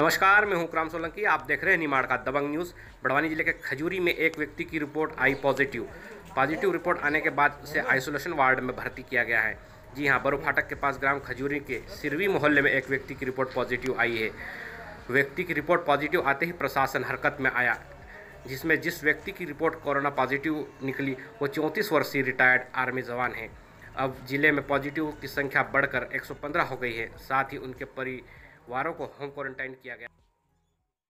नमस्कार, मैं हूँ क्राम सोलंकी। आप देख रहे हैं निमाड़ का दबंग न्यूज़। बड़वानी ज़िले के खजूरी में एक व्यक्ति की रिपोर्ट आई पॉजिटिव। पॉजिटिव रिपोर्ट आने के बाद उसे आइसोलेशन वार्ड में भर्ती किया गया है। जी हाँ बरो फाटक के पास ग्राम खजूरी के सिरवी मोहल्ले में एक व्यक्ति की रिपोर्ट पॉजिटिव आई है। व्यक्ति की रिपोर्ट पॉजिटिव आते ही प्रशासन हरकत में आया, जिसमें जिस व्यक्ति की रिपोर्ट कोरोना पॉजिटिव निकली, वो चौंतीस वर्षीय रिटायर्ड आर्मी जवान है। अब ज़िले में पॉजिटिव की संख्या बढ़कर 115 हो गई है। साथ ही उनके परिवारों को होम क्वारंटाइन किया गया।